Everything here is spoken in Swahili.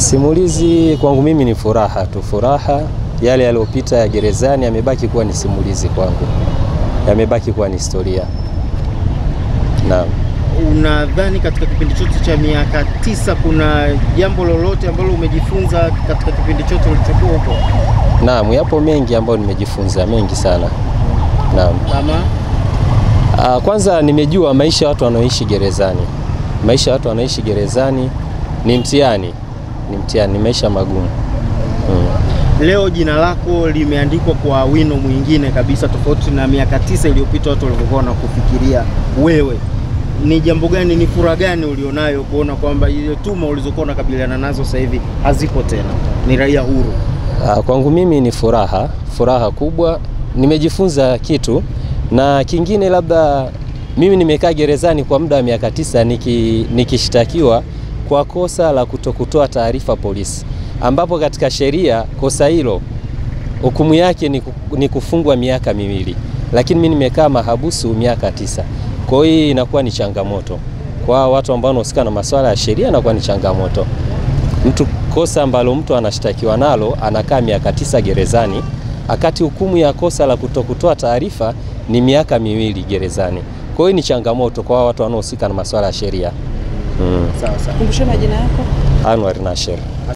Simulizi kwangu mimi ni furaha tu, furaha. Yale yaliyopita ya gerezani yamebaki kuwa ni simulizi kwangu, yamebaki kuwa ni historia. Naam. Unadhani katika kipindi chote cha miaka tisa kuna jambo lolote ambalo umejifunza katika kipindi chote ulichokuwa huko? Naam, yapo mengi ambayo nimejifunza, mengi sana. Naam. Kama Ah, Kwanza nimejua maisha ya watu wanaoishi gerezani. Maisha ya watu wanaoishi gerezani ni mtihani, ni mtihani, ni maisha magumu. Mm. leo jina lako limeandikwa kwa wino mwingine kabisa tofauti na miaka tisa iliyopita watu walivyokuwa wanakufikiria wewe. Ni jambo gani, ni furaha gani ulionayo kuona kwamba ile tuma ulizokuwa unakabiliana nazo sasa hivi hazipo tena, ni raia huru? Ah, Kwangu mimi ni furaha, furaha kubwa. Nimejifunza kitu na kingine, labda mimi nimekaa gerezani kwa muda wa miaka tisa nikishtakiwa niki, nikishtakiwa kwa kosa la kutokutoa taarifa polisi, ambapo katika sheria kosa hilo hukumu yake ni, kufungwa miaka miwili, lakini mimi nimekaa mahabusu miaka tisa. Kwa hiyo inakuwa ni changamoto kwa watu ambao wanahusika na masuala ya sheria, inakuwa ni changamoto mtu kosa ambalo mtu anashtakiwa nalo anakaa miaka tisa gerezani, akati hukumu ya kosa la kutokutoa taarifa ni miaka miwili gerezani. Kwa hiyo ni changamoto kwa watu wanaohusika na masuala ya sheria. Mm. Sawa sawa. Kumbusha majina yako. Anwar Nasher.